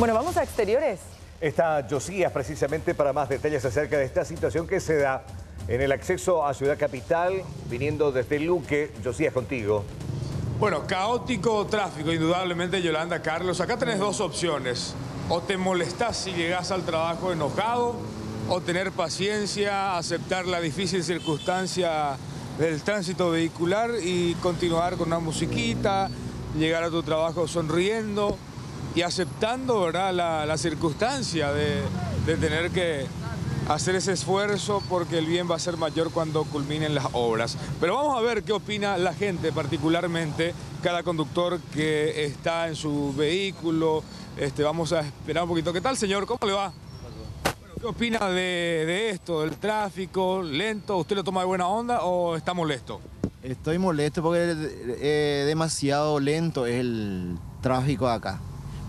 Bueno, vamos a exteriores. Está Josías precisamente para más detalles acerca de esta situación que se da en el acceso a Ciudad Capital, viniendo desde Luque. Josías, contigo. Bueno, caótico tráfico, indudablemente, Yolanda Carlos. Acá tenés dos opciones. O te molestás si llegás al trabajo enojado, o tener paciencia, aceptar la difícil circunstancia del tránsito vehicular y continuar con una musiquita, llegar a tu trabajo sonriendo y aceptando ¿verdad? La, circunstancia de, de tener que hacer ese esfuerzo porque el bien va a ser mayor cuando culminen las obras. Pero vamos a ver qué opina la gente, particularmente cada conductor que está en su vehículo. Este, vamos a esperar un poquito. ¿Qué tal, señor? ¿Cómo le va? ¿Qué opina de, esto, del tráfico lento? ¿Usted lo toma de buena onda o está molesto? Estoy molesto porque es demasiado lento el tráfico acá.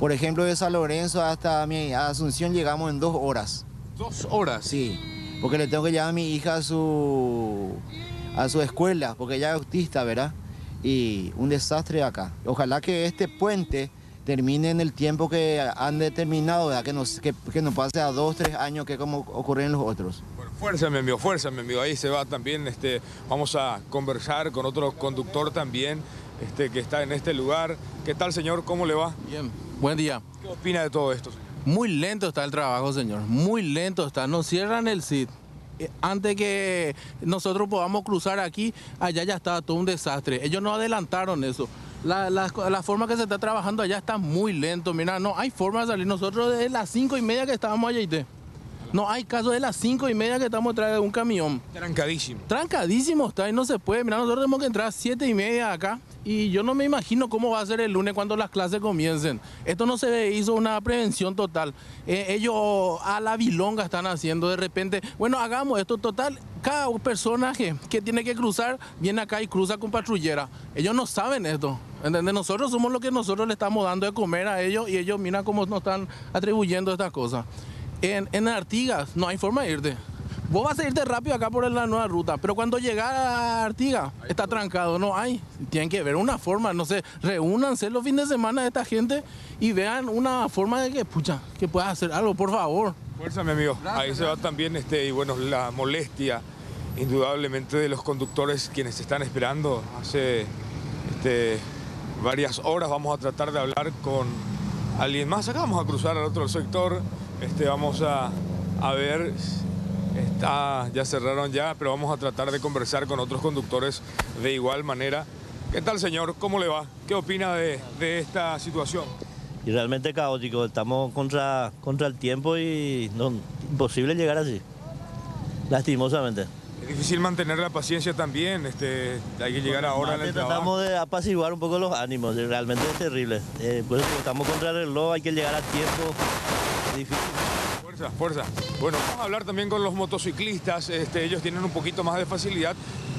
Por ejemplo, de San Lorenzo hasta mi Asunción llegamos en dos horas. ¿Dos horas? Sí, porque le tengo que llevar a mi hija a su, a su escuela, porque ella es autista, ¿verdad? Y un desastre acá. Ojalá que este puente termine en el tiempo que han determinado, ¿verdad? Que, nos, que, que nos pase a dos, tres años, que como ocurre en los otros. Fuerza, mi amigo, fuerza, mi amigo. Ahí se va también, este, vamos a conversar con otro conductor también, este, que está en este lugar. ¿Qué tal, señor? ¿Cómo le va? Bien, buen día. ¿Qué opina de todo esto, señor? Muy lento está el trabajo, señor. Muy lento está. Nos cierran el SID. Eh, antes que nosotros podamos cruzar aquí, allá ya estaba todo un desastre. Ellos no adelantaron eso. La, forma que se está trabajando allá está muy lento. Mira, no hay forma de salir. Nosotros desde las cinco y media que estábamos allá, no hay caso de las cinco y media que estamos detrás de un camión. Trancadísimo. Trancadísimo está y no se puede. Mira, nosotros tenemos que entrar a siete y media acá y yo no me imagino cómo va a ser el lunes cuando las clases comiencen. Esto no se hizo una prevención total. Eh, ellos a la bilonga están haciendo de repente, bueno, hagamos esto total. Cada personaje que tiene que cruzar viene acá y cruza con patrullera. Ellos no saben esto. ¿Entendés? Nosotros somos lo que nosotros le estamos dando de comer a ellos y ellos miran cómo nos están atribuyendo estas cosas. En, en Artigas no hay forma de irte. Vos vas a irte rápido acá por la nueva ruta, pero cuando llegas a Artiga está trancado, no hay. Tienen que ver una forma, no sé, reúnanse los fines de semana de esta gente y vean una forma de que, pucha, que puedas hacer algo, por favor. Fuerza, mi amigo. Ahí se va también, este, y bueno, la molestia, indudablemente, de los conductores quienes están esperando hace este, varias horas. Vamos a tratar de hablar con alguien más. Acá vamos a cruzar al otro sector. Este, vamos a, a ver Está, ya cerraron ya, pero vamos a tratar de conversar con otros conductores de igual manera. ¿Qué tal, señor? ¿Cómo le va? ¿Qué opina de, esta situación? Y realmente caótico, estamos contra, contra el tiempo y no, imposible llegar así, lastimosamente. Es difícil mantener la paciencia también, este, hay que llegar ahora al Tratamos de apaciguar un poco los ánimos, realmente es terrible. Eh, pues estamos contra el reloj, hay que llegar a tiempo, difícil. Fuerza, Bueno, vamos a hablar también con los motociclistas. Este, ellos tienen un poquito más de facilidad,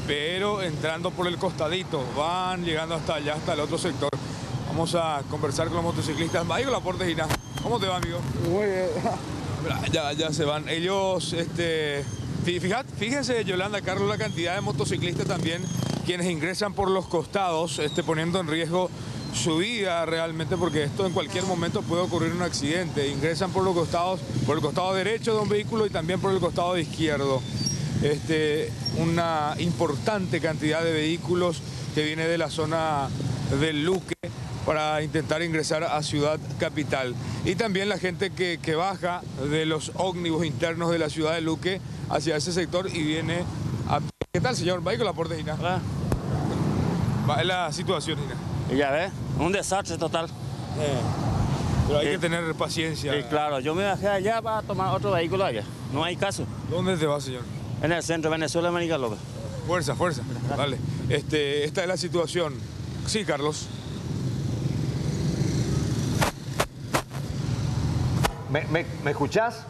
pero entrando por el costadito, van llegando hasta allá, hasta el otro sector. Vamos a conversar con los motociclistas. Va con la puerta Gina. ¿Cómo te va, amigo? Muy bien. Ya, ya se van. Ellos, este, fíjense, Yolanda, Carlos, la cantidad de motociclistas también quienes ingresan por los costados, este, poniendo en riesgo su vida realmente porque esto en cualquier momento puede ocurrir un accidente. Ingresan por los costados, por el costado derecho de un vehículo y también por el costado izquierdo. Este, una importante cantidad de vehículos que viene de la zona del Luque para intentar ingresar a Ciudad Capital. Y también la gente que, baja de los ómnibus internos de la ciudad de Luque hacia ese sector y viene a... ¿Qué tal, señor? Va con la puerta, Gina. Va, la situación, Gina. Y ya ves, un desastre total. Pero hay que tener paciencia. Sí, claro, yo me bajé allá para tomar otro vehículo allá. No hay caso. ¿Dónde te va, señor? En el centro de Venezuela, América López. Fuerza, fuerza. Vale. Este, esta es la situación. Sí, Carlos. ¿Me, me, me escuchás?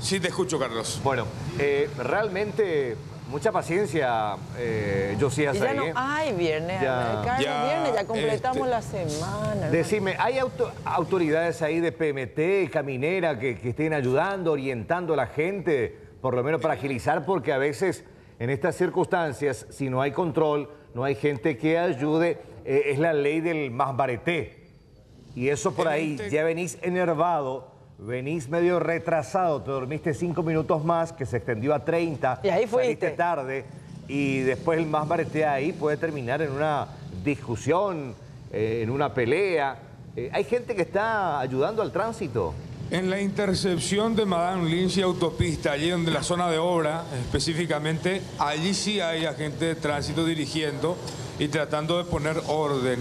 Sí, te escucho, Carlos. Bueno, eh, realmente Mucha paciencia, eh, Josías, ahí, no, ¿eh? Ay, viernes, ya, ya, viernes, ya completamos este, la semana. Decime, ¿hay autoridades ahí de PMT, Caminera, que, estén ayudando, orientando a la gente, por lo menos para agilizar? Porque a veces, en estas circunstancias, si no hay control, no hay gente que ayude, eh, es la ley del más bareté. Y eso por ahí, ya venís enervado, venís medio retrasado, te dormiste cinco minutos más, que se extendió a 30. Y ahí fuiste. Saliste tarde y después el más maretea ahí puede terminar en una discusión, eh, en una pelea. Eh, hay gente que está ayudando al tránsito. En la intercepción de Madame Lynch y autopista, allí donde la zona de obra específicamente, allí sí hay agente de tránsito dirigiendo y tratando de poner orden.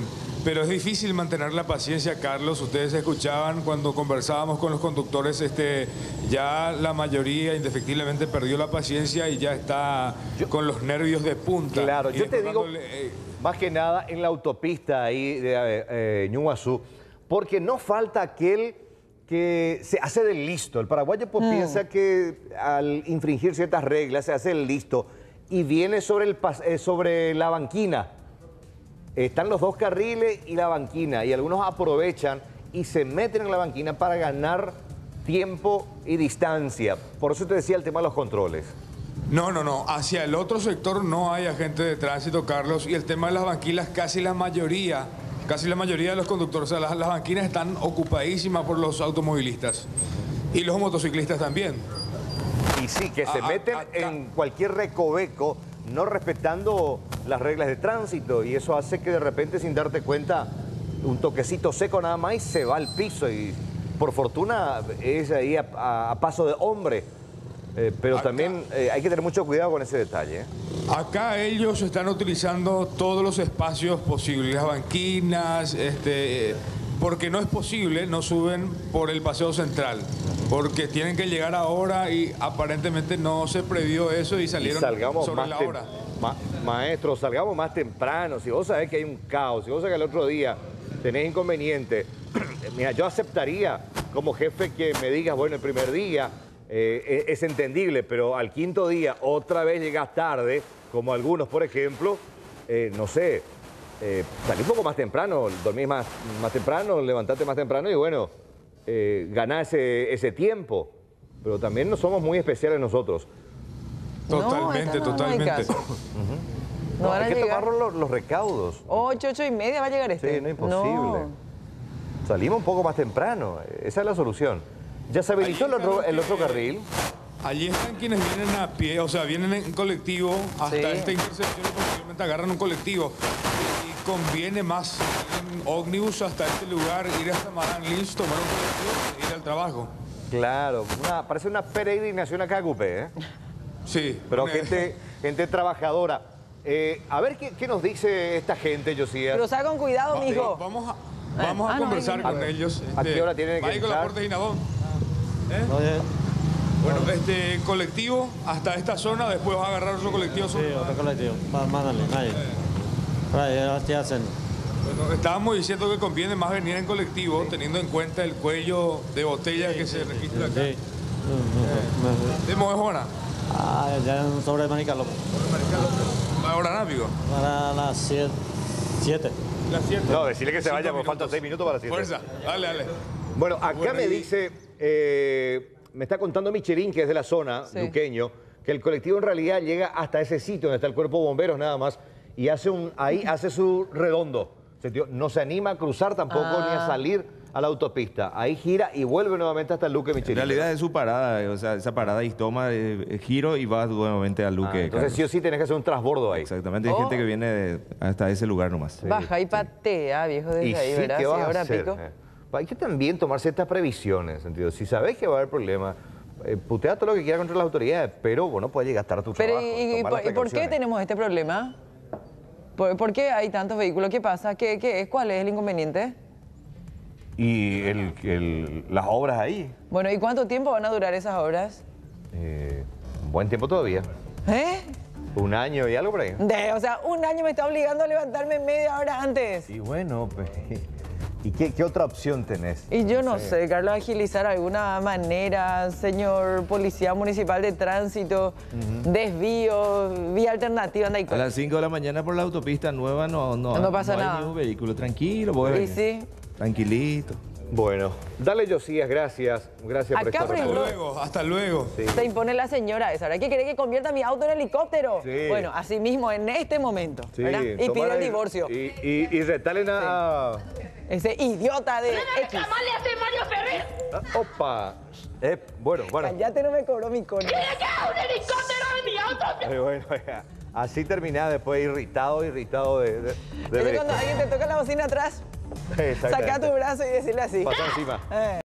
Pero es difícil mantener la paciencia, Carlos. Ustedes escuchaban cuando conversábamos con los conductores, este, ya la mayoría indefectiblemente perdió la paciencia y ya está con los nervios de punta. Claro, Y yo te digo, eh, más que nada en la autopista ahí de eh, eh, Ñuazú, porque no falta aquel que se hace del listo. El paraguayo pues, piensa que al infringir ciertas reglas se hace el listo y viene sobre, el, eh, sobre la banquina. Están los dos carriles y la banquina y algunos aprovechan y se meten en la banquina para ganar tiempo y distancia. Por eso te decía el tema de los controles. No, no, no. Hacia el otro sector no hay agente de tránsito, Carlos. Y el tema de las banquinas, casi la mayoría, casi la mayoría de los conductores, o sea, las, las banquinas están ocupadísimas por los automovilistas. Y los motociclistas también. Y sí, que se A- a- meten en cualquier recoveco, no respetando las reglas de tránsito. Y eso hace que de repente, sin darte cuenta, un toquecito seco nada más y se va al piso. Y por fortuna es ahí a, a- a paso de hombre. Eh, pero Acá. también eh, hay que tener mucho cuidado con ese detalle. ¿eh? Acá ellos están utilizando todos los espacios posibles, las banquinas, este, porque no es posible, no suben por el paseo central, porque tienen que llegar ahora y aparentemente no se previó eso y Y salieron salgamos sobre más la hora. ma- maestro, salgamos más temprano. Si vos sabés que hay un caos, si vos sabés que el otro día tenés inconveniente, mira, yo aceptaría como jefe que me digas, bueno, el primer día eh, es, es entendible, pero al quinto día otra vez llegas tarde, como algunos, por ejemplo, eh, no sé, eh, salí un poco más temprano, dormís más, más temprano, levantate más temprano y bueno, eh, ganá ese, ese tiempo. Pero también no somos muy especiales nosotros. No, Totalmente, esta no- no hay totalmente. No hay que llegar. tomar los, los recaudos. Ocho, ocho y media va a llegar este. Sí, no es imposible. No. Salimos un poco más temprano. Esa es la solución. Ya se habilitó el otro, el carril. Allí están quienes vienen a pie, o sea, vienen en colectivo hasta Sí. esta intersección y posiblemente agarran un colectivo. Conviene más en ómnibus hasta este lugar, ir hasta Madame Lynch, tomar un colectivo e ir al trabajo. Claro, una- parece una peregrinación acá a Cupé, ¿eh? Sí. Pero una- gente, gente trabajadora. Eh, a ver ¿qué, qué nos dice esta gente, Josías. Cruzá con cuidado, Va- mijo. Vamos a, vamos Ah, a no, conversar con A ver, ellos. ¿a qué hora tienen que Ahí con la puerta de Ginabón. ¿Eh? Bueno, este colectivo hasta esta zona, después va a agarrar otro colectivo. Sí, sobre- otro colectivo. Má- Mándale, nadie. Hacen. Bueno, estábamos diciendo que conviene más venir en colectivo, teniendo en cuenta el cuello de botella que se registra acá. Sí. De Movejona. no. Ah, ya en sobre de Manicalo. Ahora, amigo. Para las 7. 7. Las 7. No, decirle que se vaya, porque faltan minutos. seis minutos para las siete. Fuerza, dale, dale. Bueno, acá Bueno, me y- dice, eh, me está contando Michelín, que es de la zona, Sí. duqueño, que el colectivo en realidad llega hasta ese sitio donde está el cuerpo de bomberos nada más y hace un, ahí hace su redondo. Sentido, No se anima a cruzar tampoco Ah. ni a salir a la autopista. Ahí gira y vuelve nuevamente hasta el Luque En Michelin. realidad es su parada, o sea, esa parada y toma eh, giro y va nuevamente al Ah, Luque. entonces Carlos. sí o sí tenés que hacer un transbordo ahí. Exactamente, hay Oh. gente que viene de- hasta ese lugar nomás. Baja y patea, viejo, desde Y ahí, sí, ¿verdad? ¿qué Sí, vas a ahora hacer? pico. Eh, Hay que también tomar ciertas previsiones, sentido. Si sabes que va a haber problemas, eh, putea todo lo que quiera contra las autoridades, pero bueno, puede llegar tarde a tu Pero, trabajo. ¿y, por, las y por qué tenemos este problema? ¿Por, por qué hay tantos vehículos? ¿Qué pasa? ¿Qué, qué es? ¿Cuál es el inconveniente? Y el- el- las obras ahí, Bueno, ¿y cuánto tiempo van a durar esas obras? eh, un buen tiempo todavía. ¿Eh? Un año y algo por ahí. De- o sea, un año me está obligando a levantarme media hora antes. Y bueno, pues, ¿y qué, qué otra opción tenés? Y yo no sé, Carlos, agilizar alguna manera, señor policía municipal de tránsito, desvío, vía alternativa, anda y A las 5 de la mañana por la autopista nueva no, no, No pasa hay nada. ningún vehículo. Tranquilo, voy Y venir. sí. Tranquilito. Bueno, dale Josías, gracias. Gracias por Acá, esta por Hasta luego, hasta luego. Sí. Se impone la señora esa, ¿verdad? ¿Qué quiere que convierta mi auto en helicóptero? Sí. Bueno, así mismo, en este momento, Sí, ¿verdad? Y tomar pide el divorcio. Y, y, y retalen a, Ese idiota de X. ¡Llámale a ese Mario Ferrer! Ah, Opa. Eh, bueno, bueno. Cállate, no me cobró mi cono. ¡Tiene que un helicóptero en mi auto! Ay, bueno, oiga, así terminaba después irritado, irritado de... de, de Es cuando alguien te toca la bocina atrás, saca tu brazo y decirle así. Pasa encima. Eh.